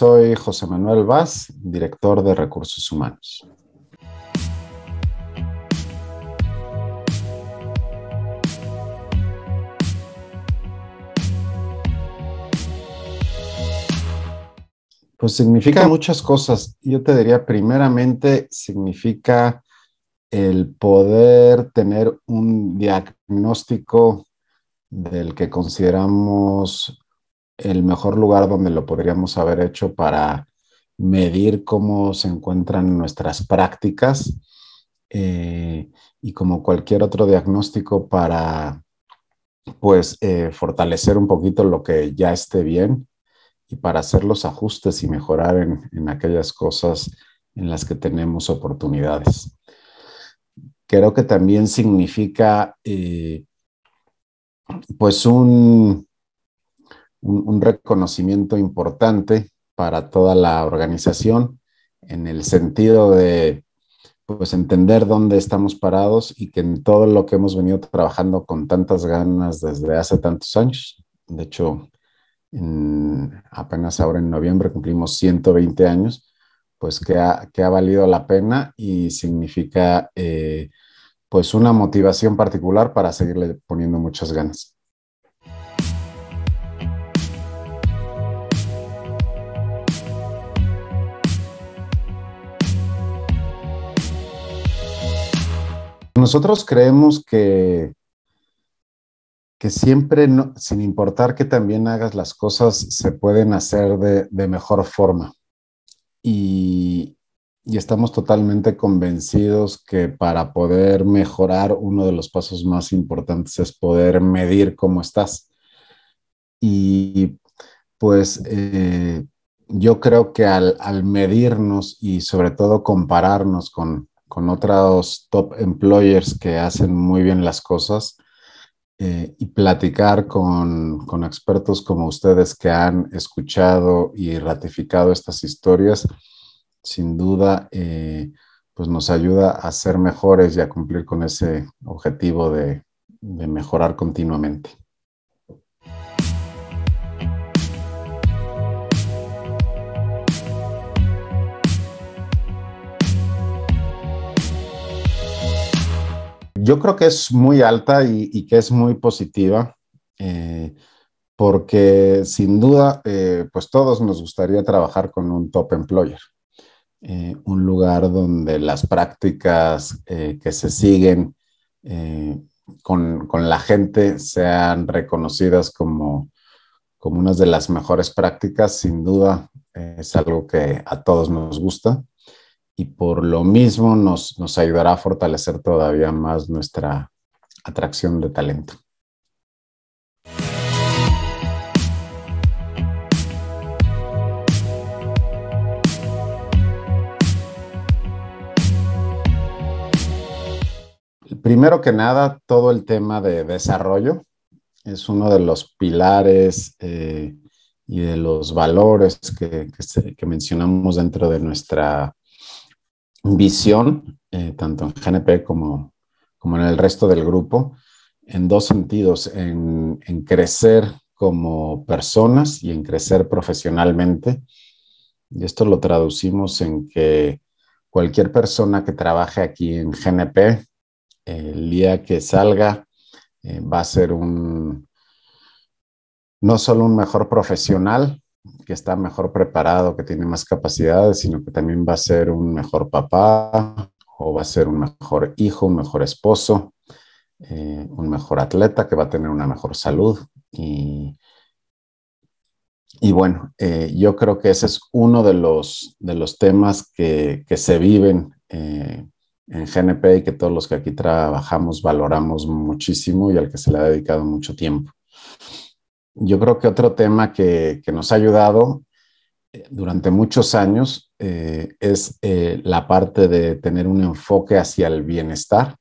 Soy José Manuel Vaz, director de Recursos Humanos. Pues significa muchas cosas. Yo te diría, primeramente, significa el poder tener un diagnóstico del que consideramos el mejor lugar donde lo podríamos haber hecho para medir cómo se encuentran nuestras prácticas eh, y como cualquier otro diagnóstico para pues eh, fortalecer un poquito lo que ya esté bien y para hacer los ajustes y mejorar en, aquellas cosas en las que tenemos oportunidades. Creo que también significa eh, pues un, un, reconocimiento importante para toda la organización en el sentido de pues entender dónde estamos parados y que en todo lo que hemos venido trabajando con tantas ganas desde hace tantos años. De hecho, apenas ahora en noviembre cumplimos 120 años, pues que ha, que ha valido la pena y significa eh, pues una motivación particular para seguirle poniendo muchas ganas. Nosotros creemos que, que siempre, sin importar que también hagas las cosas, se pueden hacer de, mejor forma. Y, y, estamos totalmente convencidos que para poder mejorar, uno de los pasos más importantes es poder medir cómo estás. Y pues eh, yo creo que al, al medirnos y sobre todo compararnos con, con otros top employers que hacen muy bien las cosas eh, y platicar con, expertos como ustedes que han escuchado y ratificado estas historias, sin duda, eh, pues nos ayuda a ser mejores y a cumplir con ese objetivo de mejorar continuamente. Yo creo que es muy alta y, que es muy positiva, eh, porque sin duda, eh, pues todos nos gustaría trabajar con un top employer, eh, un lugar donde las prácticas que se siguen con, con, la gente sean reconocidas como, como unas de las mejores prácticas, sin duda es algo que a todos nos gusta y por lo mismo nos, nos ayudará a fortalecer todavía más nuestra atracción de talento. Primero que nada, todo el tema de desarrollo es uno de los pilares eh, y de los valores que, que, mencionamos dentro de nuestra visión, eh, tanto en GNP como, como en el resto del grupo, en dos sentidos, en, crecer como personas y en crecer profesionalmente. Y esto lo traducimos en que cualquier persona que trabaje aquí en GNP, el día que salga, eh, va a ser un, no solo un mejor profesional, que está mejor preparado, que tiene más capacidades, sino que también va a ser un mejor papá o va a ser un mejor hijo, un mejor esposo, eh, un mejor atleta que va a tener una mejor salud. Y, y bueno, eh, yo creo que ese es uno de los, de los temas que, que se viven eh, en GNP y que todos los que aquí trabajamos valoramos muchísimo y al que se le ha dedicado mucho tiempo. Yo creo que otro tema que, nos ha ayudado eh, durante muchos años eh, es eh, la parte de tener un enfoque hacia el bienestar,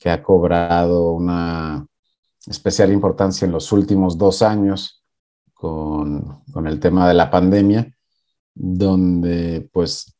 que ha cobrado una especial importancia en los últimos dos años con, con el tema de la pandemia, donde pues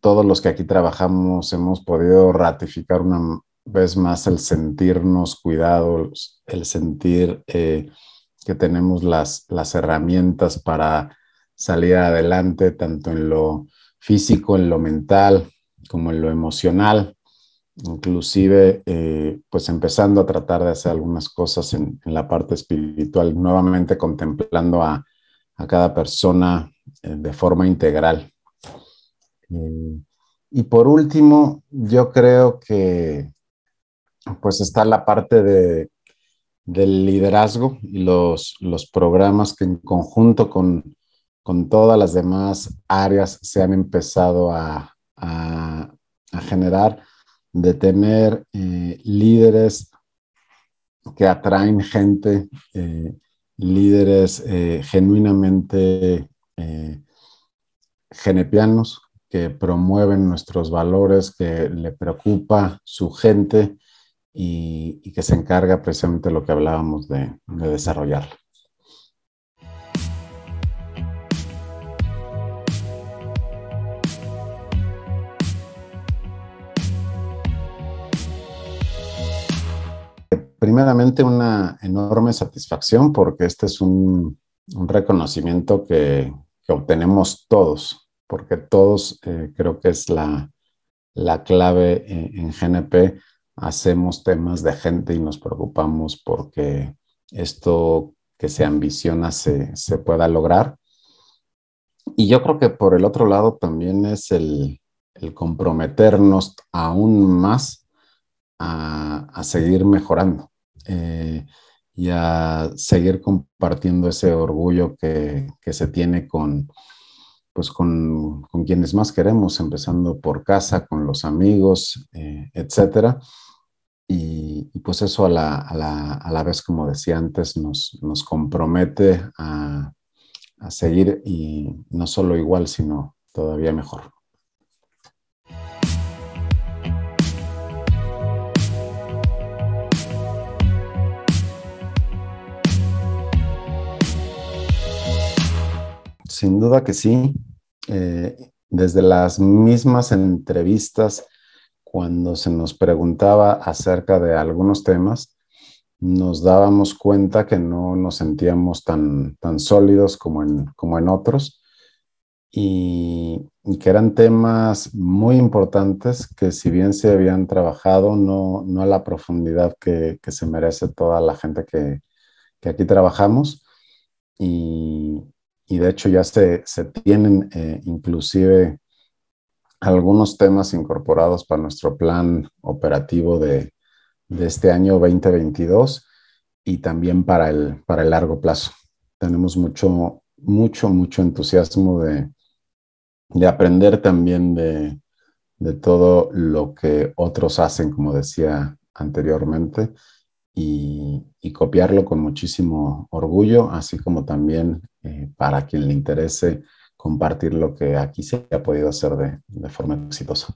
todos los que aquí trabajamos hemos podido ratificar una vez más el sentirnos cuidados, el sentir que tenemos las, las herramientas para salir adelante tanto en lo físico, en lo mental, como en lo emocional, inclusive eh, pues empezando a tratar de hacer algunas cosas en, la parte espiritual, nuevamente contemplando a, cada persona eh, de forma integral. Eh, y por último, yo creo que pues está la parte de, del liderazgo y los, los programas que en conjunto con, con todas las demás áreas se han empezado a, generar, de tener eh, líderes que atraen gente, eh, líderes eh, genuinamente genepianos, que promueven nuestros valores, que le preocupa su gente y, que se encarga precisamente de lo que hablábamos de, de desarrollarla. primeramente una enorme satisfacción porque este es un, reconocimiento que, obtenemos todos, porque todos eh, creo que es la, clave en, GNP. Hacemos temas de gente y nos preocupamos porque esto que se ambiciona se, se pueda lograr. Y yo creo que por el otro lado también es el, el comprometernos aún más a, a, seguir mejorando. Eh, y a seguir compartiendo ese orgullo que, se tiene con, pues con, quienes más queremos, empezando por casa, con los amigos, eh, etcétera. Y, pues eso a la, a, la, vez, como decía antes, nos, nos compromete a, a seguir y no solo igual, sino todavía mejor. Sin duda que sí. Eh, desde las mismas entrevistas, cuando se nos preguntaba acerca de algunos temas, nos dábamos cuenta que no nos sentíamos tan, tan sólidos como en, como en otros y, que eran temas muy importantes que si bien se habían trabajado, no, no a la profundidad que, que, se merece toda la gente que, que aquí trabajamos. Y, y de hecho ya se, se tienen eh, inclusive algunos temas incorporados para nuestro plan operativo de, de, este año 2022 y también para el, para el largo plazo. Tenemos mucho, mucho, mucho entusiasmo de, de aprender también de, de todo lo que otros hacen, como decía anteriormente, y, copiarlo con muchísimo orgullo, así como también eh, para quien le interese compartir lo que aquí se ha podido hacer de, de forma exitosa.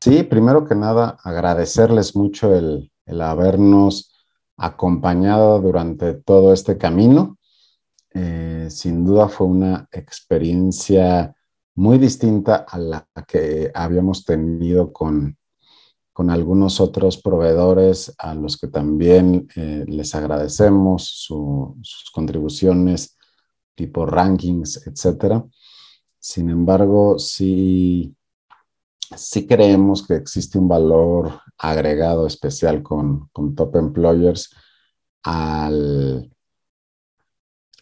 Sí, primero que nada, agradecerles mucho el, el habernos acompañado durante todo este camino. Eh, sin duda fue una experiencia muy distinta a la que habíamos tenido con, con algunos otros proveedores a los que también eh, les agradecemos sus contribuciones tipo rankings, etc. Sin embargo, sí, sí creemos que existe un valor agregado especial con, con Top Employers al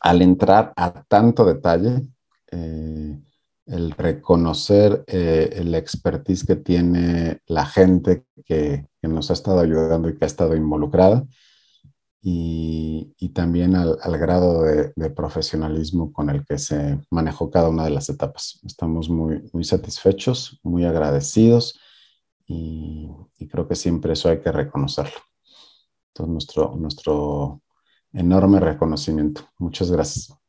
al entrar a tanto detalle, eh, el reconocer eh, el expertise que tiene la gente que, nos ha estado ayudando y que ha estado involucrada, y, también al, grado de, profesionalismo con el que se manejó cada una de las etapas. Estamos muy, muy satisfechos, muy agradecidos, y, y creo que siempre eso hay que reconocerlo. Entonces, nuestro, nuestro enorme reconocimiento. Muchas gracias.